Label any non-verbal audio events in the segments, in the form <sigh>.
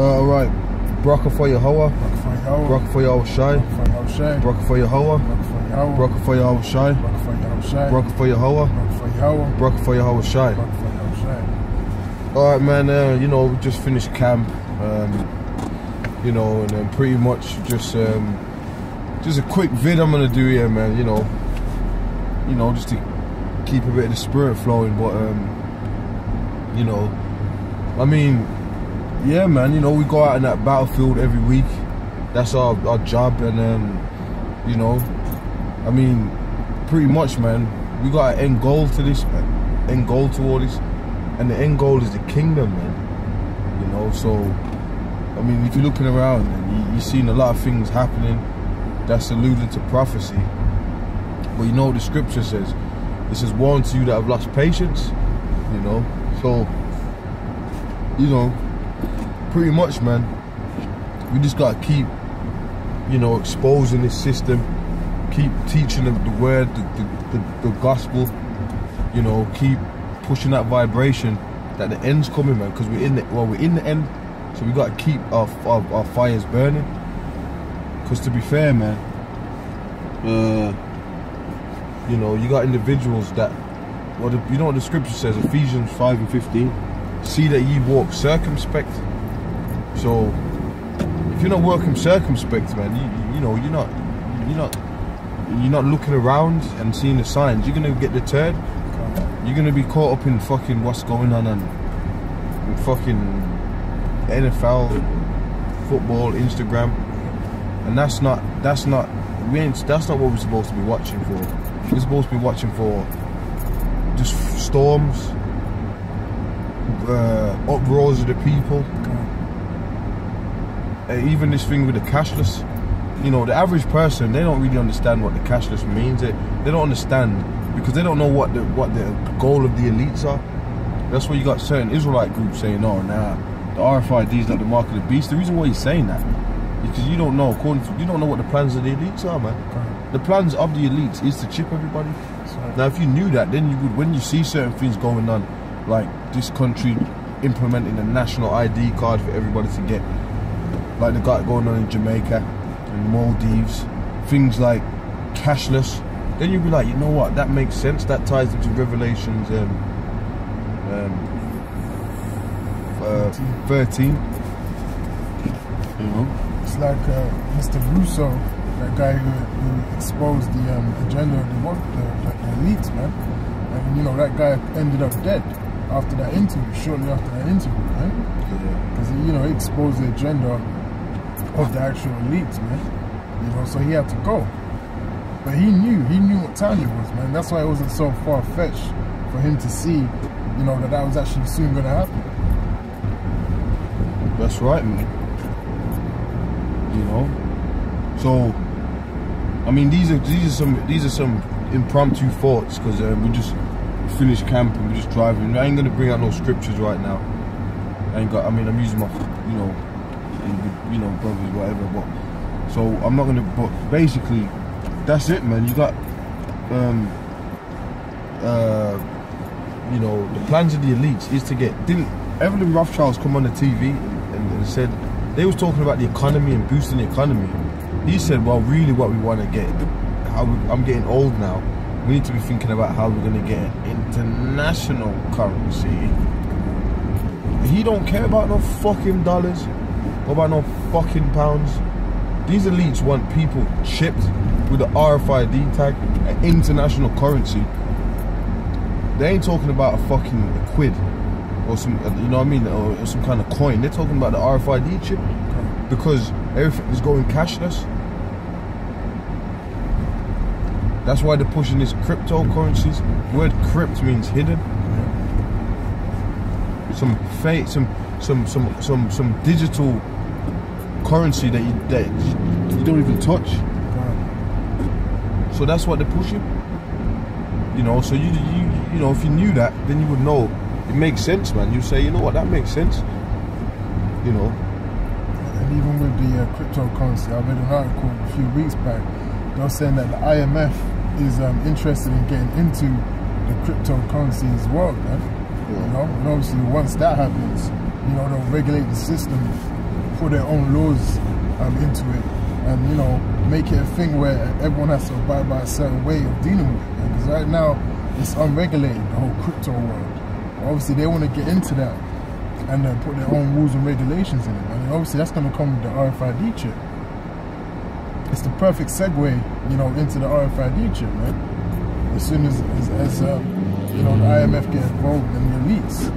Uh, all right. Bracha for Yahweh. Bracha for Yahweh. Bracha for Yahweh Shai. Bracha for Shai. Bracha for Yahweh. Bracha for Yahweh. Bracha for Yahweh Shai. Bracha for Shai. Bracha for Yahweh. For Yahweh. Bracha for Yahweh for Yahweh Shai. All right, man. Uh, you know, we just finished camp. Um, you know, and then pretty much just um, just a quick vid I'm gonna do here, man. You know, you know, just to keep a bit of the spirit flowing. But um, you know, I mean, yeah, man. You know, we go out in that battlefield every week. That's our our job, and um, you know, I mean, pretty much, man. We got an end goal to this, man. End goal to all this, and the end goal is the kingdom, man. You know, so I mean, if you're looking around and you, you're seeing a lot of things happening that's alluding to prophecy, but you know what the scripture says. It says, "Warn to you that have lost patience." You know, so you know, pretty much, man. We just gotta keep, you know, exposing this system, keep teaching them the word, the, the, the, the gospel. You know, keep pushing that vibration that the end's coming, man. Because we're in the well, we're in the end, so we gotta keep our our, our fires burning. Because to be fair, man, uh, you know, you got individuals that, well, the, you know what the scripture says, Ephesians five and fifteen. See that ye walk circumspect. So if you're not working circumspect, man, you, you, know, you're not, you're not, you're not looking around and seeing the signs. You're gonna get deterred. You're gonna be caught up in fucking what's going on and fucking NFL, football, Instagram, and that's not, that's not, we ain't, that's not what we're supposed to be watching for. We're supposed to be watching for just storms, uh, uproars of the people. Uh, even this thing with the cashless, you know, the average person they don't really understand what the cashless means. They they don't understand because they don't know what the what the goal of the elites are. That's why you got certain Israelite groups saying, "Oh, nah, the RFID is not the mark of the beast." The reason why he's saying that is because you don't know, according to, you don't know what the plans of the elites are, man. The plans of the elites is to chip everybody. right. Now, if you knew that, then you would, when you see certain things going on, like this country implementing a national ID card for everybody to get, like the guy going on in Jamaica and Maldives, things like cashless, then you'd be like, you know what, that makes sense. That ties into Revelations um, um, uh, 13. You know? It's like uh, Mr. Russo, that guy who, who exposed the um, agenda of the, the, the, the elites, man. And you know that guy ended up dead after that interview, shortly after that interview, man. Because you know he exposed the agenda of the actual elites, man. You know, so he had to go. But he knew, he knew what time it was, man. That's why it wasn't so far fetched for him to see, you know, that that was actually soon going to happen. That's right, man. You know. So, I mean, these are these are some these are some impromptu thoughts because um, we just finished camp and we're just driving. I ain't gonna bring out no scriptures right now. I ain't got. I mean, I'm using my, you know, you know, brothers, whatever. But so I'm not gonna. But basically, that's it, man. You got, um, uh, you know, the plans of the elites is to get. Didn't Evelyn Rothschild's come on the TV and, and, and said they was talking about the economy and boosting the economy. He said, well, really, what we want to get. How we, I'm getting old now. We need to be thinking about how we're gonna get international currency. He don't care about no fucking dollars or about no fucking pounds. These elites want people chipped with the RFID tag, an international currency. They ain't talking about a fucking quid or some, uh, you know what I mean, or, or some kind of coin. They're talking about the RFID chip because everything is going cashless. That's why they're pushing this cryptocurrencies. Word crypt means hidden. Some fake, some, some, some, some, some digital currency that you that you don't even touch. So that's what they're pushing. You know, so you you you know if you knew that, then you would know it makes sense, man. You say, you know what, that makes sense. You know, And even with the uh, cryptocurrency, I read an article a few weeks back. They were saying that the IMF is um, interested in getting into the cryptocurrency as well, man. You know, and obviously once that happens, you know, they'll regulate the system put their own laws um, into it, and you know, make it a thing where everyone has to abide by a certain way of dealing with it. Because right now, it's unregulated, the whole crypto world. Obviously, they want to get into that and then put their own rules and regulations in it. And obviously, that's going to come with the RFID chip. It's the perfect segue, you know, into the RFID chip, man. As soon as, as, as uh, you know, the IMF get involved in the elites,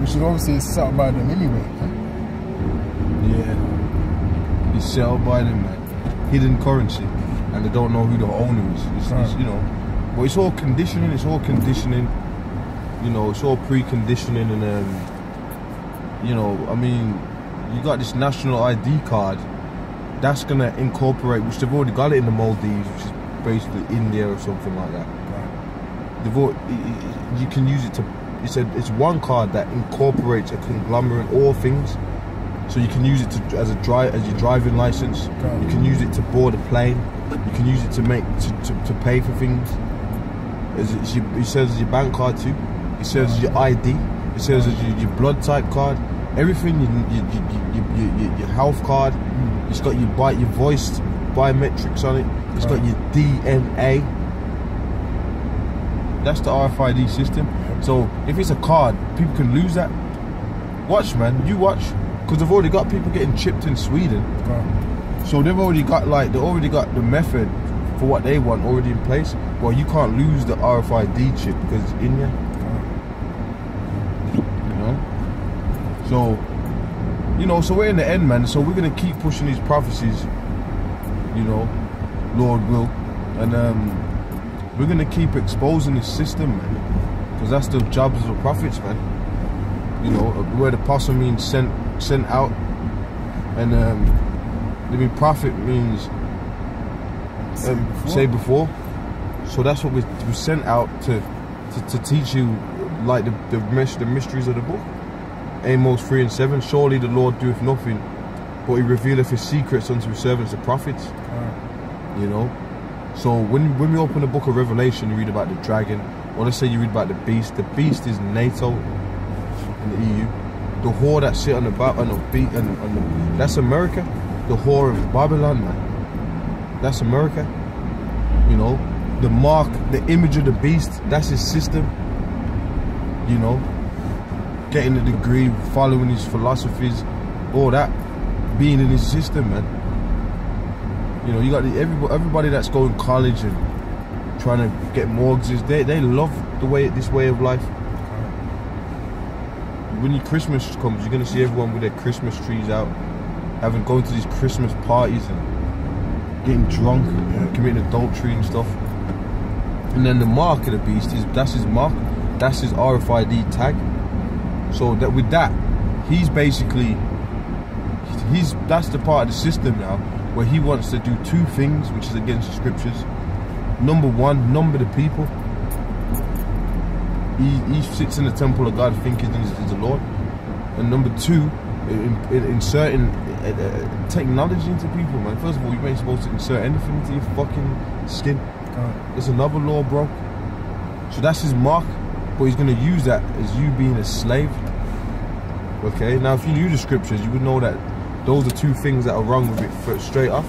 which is obviously set up by them anyway. Yeah. Set up by them, man. Hidden currency. And they don't know who the owner is. It's, it's, you know, but it's all conditioning, it's all conditioning. You know, it's all preconditioning and um, you know, I mean, you got this national ID card that's gonna incorporate, which they've already got it in the Maldives, which is basically India or something like that. They've all, you can use it to. It's a, it's one card that incorporates a conglomerate all things. So you can use it to, as a drive as your driving license. You can use it to board a plane. You can use it to make to, to, to pay for things. Your, it says your bank card too. It says your ID. It says your, your blood type card. Everything, your, your, your, your health card. It's got your bite, your voice biometrics on it. It's got your DNA. That's the RFID system. So if it's a card, people can lose that. Watch, man. You watch, because they've already got people getting chipped in Sweden. So they've already got like they already got the method for what they want already in place. Well, you can't lose the RFID chip because it's in you. You know. So, you know, so we're in the end, man. So we're gonna keep pushing these prophecies. You know, Lord will, and um, we're gonna keep exposing this system, man. Because that's the jobs of the prophets, man. You know, where the apostle means sent sent out, and um, I mean prophet means Say um, before. say before. So that's what we we sent out to to, to teach you like the the, the mysteries of the book. Amos three and seven. Surely the Lord doeth nothing, but He revealeth His secrets unto His servants the prophets. You know. So when when we open the book of Revelation, you read about the dragon. Or let's say you read about the beast. The beast is NATO in the EU. The whore that sit on the on the beat and on the, that's America. The whore of Babylon, man. That's America. You know, the mark, the image of the beast. That's his system. You know, getting a degree, following his philosophies, all that, being in his system, man. You know, you got the, everybody, everybody that's going college and trying to get mortgages. They they love the way this way of life. When your Christmas comes, you're gonna see everyone with their Christmas trees out, having going to these Christmas parties and getting drunk, and committing adultery and stuff. And then the mark of the beast is that's his mark, that's his RFID tag. So that with that, he's basically he's that's the part of the system now where he wants to do two things, which is against the scriptures. Number one, number the people. He, he sits in the temple of God thinking he's, he's the Lord. And number two, in, in, inserting uh, uh, technology into people, man. First of all, you ain't supposed to insert anything into your fucking skin. It's another law, bro. So that's his mark, but he's gonna use that as you being a slave. Okay. Now, if you knew the scriptures, you would know that those are two things that are wrong with it for- straight off.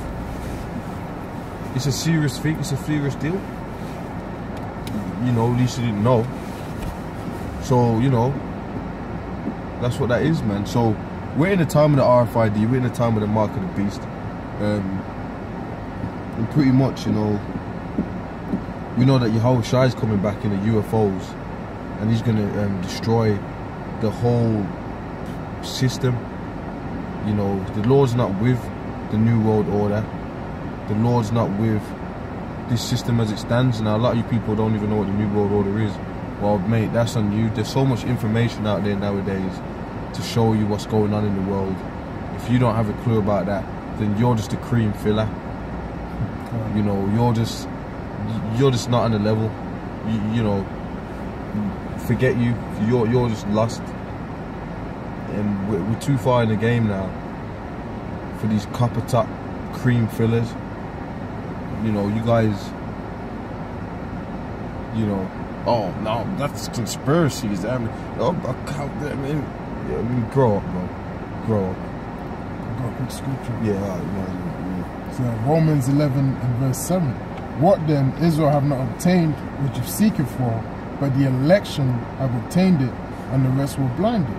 It's a serious thing. It's a serious deal. You know, at least you didn't know. So you know, that's what that is, man. So we're in the time of the RFID. We're in the time of the mark of the beast. Um, and pretty much, you know, we know that Yahweh Shai is coming back in the UFOs, and he's gonna um, destroy the whole system. You know, the Lord's not with the New World Order. The Lord's not with this system as it stands. Now, a lot of you people don't even know what the New World Order is. Well, mate, that's on you. There's so much information out there nowadays to show you what's going on in the world. If you don't have a clue about that, then you're just a cream filler. <laughs> You know, you're just you're just not on the level. You, you know, forget you. You're you're just lost, and we're, we're too far in the game now for these copper top cream fillers. You know, you guys. You know, oh no, that's conspiracies. I mean, oh, I mean, yeah, I mean, grow up, bro. Grow up. got a quick scripture. Yeah, right, man, So Romans 11 and verse 7. What then Israel have not obtained, which you seek it seeketh for, but the election have obtained it, and the rest were blinded.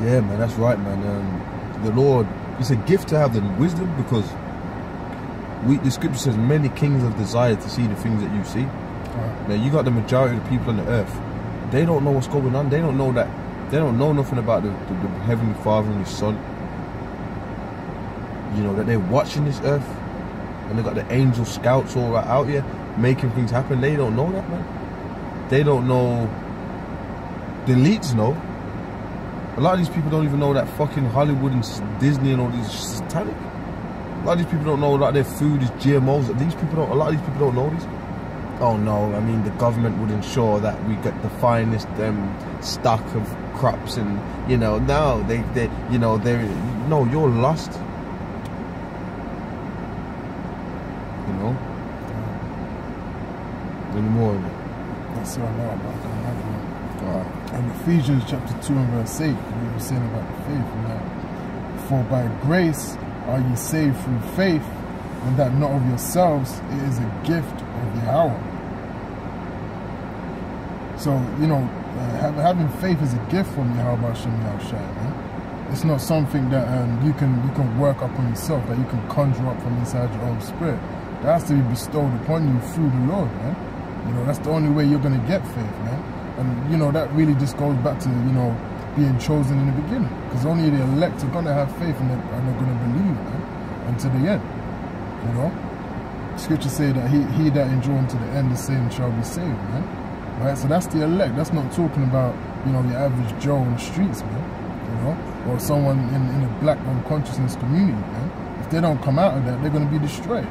yeah. yeah, man, that's right, man. Um, the Lord, it's a gift to have the wisdom because we, the scripture says many kings have desired to see the things that you see. Right. Now you got the majority of the people on the earth. They don't know what's going on. They don't know that. They don't know nothing about the, the, the heavenly Father and His Son. You know that they're watching this earth, and they got the angel scouts all right out here making things happen. They don't know that, man. They don't know. The elites know. A lot of these people don't even know that fucking Hollywood and Disney and all these satanic. A lot of these people don't know that their food is GMOs. These people don't. A lot of these people don't know this oh no, I mean the government would ensure that we get the finest um, stock of crops and you know no they they you know they no you're lost you know anymore That's all I know about that. uh, And Ephesians chapter 2 and verse 8, we were saying about the faith and that. For by grace are ye saved through faith, and that not of yourselves, it is a gift of Yahweh. So, you know, uh, having faith is a gift from Yahweh Shem Yahushai, man. It's not something that um, you can you can work up on yourself, that you can conjure up from inside your own spirit. That has to be bestowed upon you through the Lord, man. You know, that's the only way you're going to get faith, man. And, you know, that really just goes back to, you know, being chosen in the beginning. Because only the elect are going to have faith and they're, they're going to believe, man, until the end. You know? Scripture say that he, he that endure to the end, the same shall be saved, man. Right? So that's the elect. That's not talking about, you know, your average Joe on the streets, man. You know? Or someone in, in a black unconsciousness community, man. If they don't come out of that, they're going to be destroyed.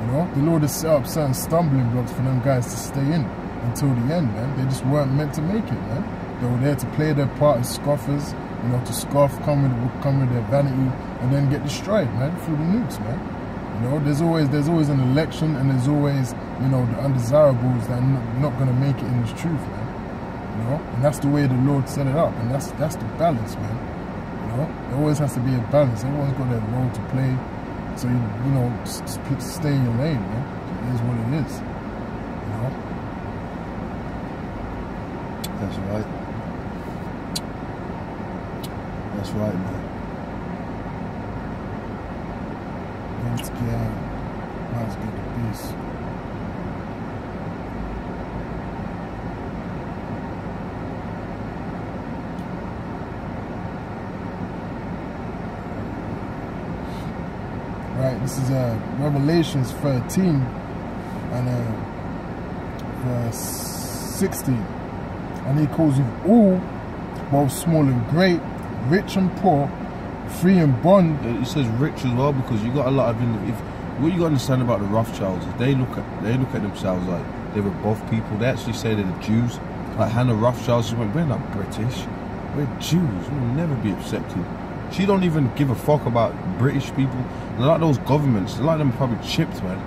You know, the Lord has set up certain stumbling blocks for them guys to stay in until the end, man. They just weren't meant to make it, man. They were there to play their part as scoffers, you know, to scoff, come with come with their vanity, and then get destroyed, man, through the nukes, man. You know, there's always there's always an election, and there's always you know the undesirables that are not, going to make it in this truth, man. You know, and that's the way the Lord set it up, and that's that's the balance, man. You know, there always has to be a balance. Everyone's got their role to play. So you, you know, stay in your lane, man. It is what it is. You know. that's right that's right man Miles get the peace. Right, this is uh, Revelations 13 and uh, verse 16. And he calls you all, both small and great, rich and poor, free and bond, it says rich as well because you got a lot of if what you got to understand about the Rothschilds is they look at they look at themselves like they're above people. They actually say they're the Jews. Like Hannah Rothschild, she went, we're not British, we're Jews. We'll never be accepted. She don't even give a fuck about British people. And a lot of those governments, a lot of them are probably chipped, man.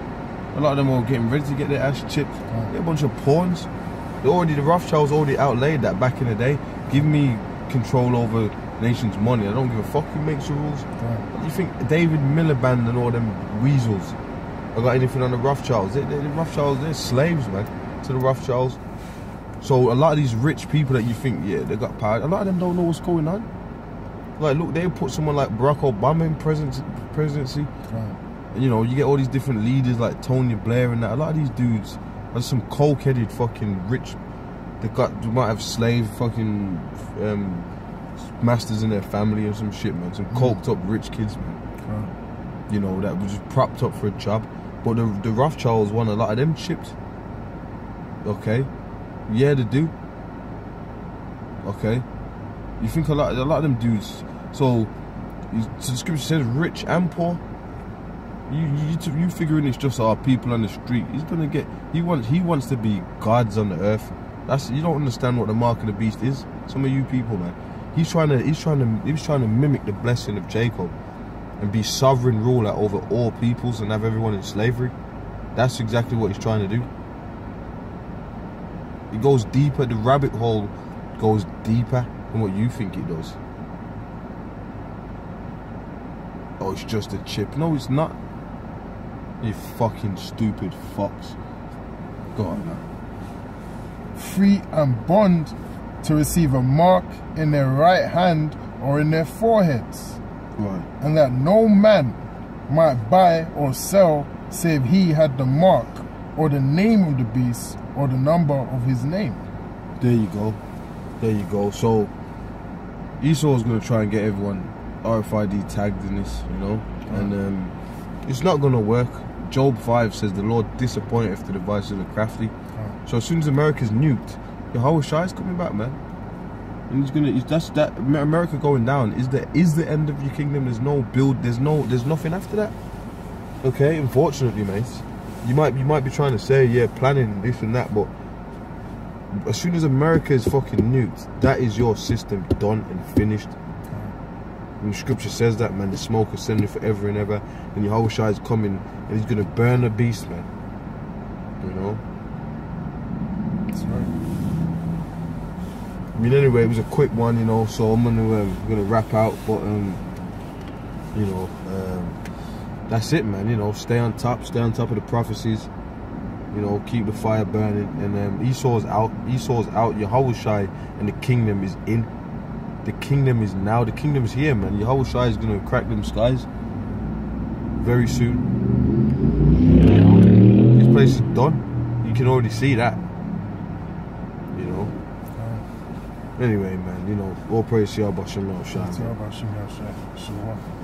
A lot of them are getting ready to get their ass chipped. They're a bunch of pawns. They already the Rothschilds already outlaid that back in the day. Give me control over nation's money. I don't give a fuck who makes the rules. Right. You think David Miliband and all them weasels have got anything on the Rothschilds? They, they, the Rothschilds, they're slaves, man, to the Rothschilds. So a lot of these rich people that you think, yeah, they got power, a lot of them don't know what's going on. Like, look, they put someone like Barack Obama in presidency, presidency. Right. And, you know, you get all these different leaders like Tony Blair and that. A lot of these dudes are some coke-headed fucking rich. They got, they might have slave fucking um, masters in their family or some shit, man. Some mm. coked up rich kids, man you know, that was just propped up for a job. But the the Rothschilds won a lot of them chipped. Okay, yeah, they do. Okay, you think a lot a lot of them dudes. So, you- so the scripture says rich and poor. You you you, you figuring it's just our people on the street. He's gonna get. He wants he wants to be gods on the earth. That's you don't understand what the mark of the beast is. Some of you people, man. He's trying to he's trying to he's trying to mimic the blessing of Jacob and be sovereign ruler over all peoples and have everyone in slavery. That's exactly what he's trying to do. It goes deeper, the rabbit hole goes deeper than what you think it does. oh, it's just a chip. No, it's not. You fucking stupid fucks. Go on now. free and bond to receive a mark in their right hand or in their foreheads, Right. and that no man might buy or sell save he had the mark or the name of the beast or the number of his name. There you go. There you go. So Esau's gonna try and get everyone RFID tagged in this, you know, and um, it's not gonna work. Job five says the Lord disappointeth the device of the crafty. So as soon as America's nuked, Yahweh Shai is coming back, man. And he's gonna. He's, that's that. America going down is the is the end of your kingdom. There's no build. There's no. There's nothing after that. Okay. Unfortunately, mates, you might you might be trying to say yeah, planning this and that, but as soon as America is fucking nuked, that is your system done and finished. And the scripture says that, man. The smoke is sending forever and ever, and Yahweh Shai is coming, and he's gonna burn the beast, man. You know. That's right. Mean, anyway, it was a quick one, you know. So I'm gonna um, gonna wrap out, but um, you know, um, that's it, man. You know, stay on top, stay on top of the prophecies. You know, keep the fire burning, and um, Esau's out. Esau's out. Yahweh Shai and the kingdom is in. The kingdom is now. The kingdom is here, man. Yahweh Shai is gonna crack them skies very soon. This place is done. You can already see that. You know. Anyway, man, you know, all praise to Yahweh Shem Shai. It's all about Shem Yahshua.